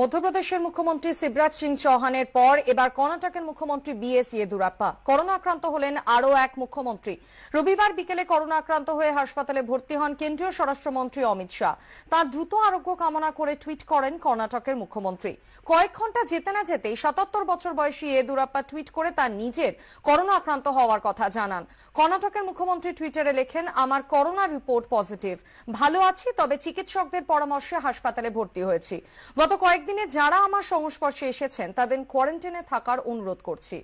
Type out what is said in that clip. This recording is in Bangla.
মধ্যপ্রদেশের মুখ্যমন্ত্রী শিবরাজ সিং চৌহানের পর এবার কর্ণাটকের মুখ্যমন্ত্রী বিএস ইয়েদুরাপ্পা। করোনা আক্রান্ত হলেন আরও এক মুখ্যমন্ত্রী। রবিবার বিকেলে করোনা আক্রান্ত হয়ে হাসপাতালে ভর্তি হন কেন্দ্রীয় স্বরাষ্ট্রমন্ত্রী অমিত শাহ। তার দ্রুত আরোগ্য কামনা করে টুইট করেন কর্ণাটকের মুখ্যমন্ত্রী। কয়েক ঘণ্টা যেতে না যেতেই সাতাত্তর বছর বয়সী ইয়েদুরাপ্পা টুইট করে তার নিজের করোনা আক্রান্ত হওয়ার কথা জানান। কর্ণাটকের মুখ্যমন্ত্রী টুইটারে লেখেন, আমার করোনা রিপোর্ট পজিটিভ। ভালো আছি, তবে চিকিৎসকদের পরামর্শে হাসপাতালে ভর্তি হয়েছি। গত কয়েকদিনে যারা আমার সংস্পর্শে এসেছেন তাদের কোয়ারেন্টাইনে থাকার অনুরোধ করছি।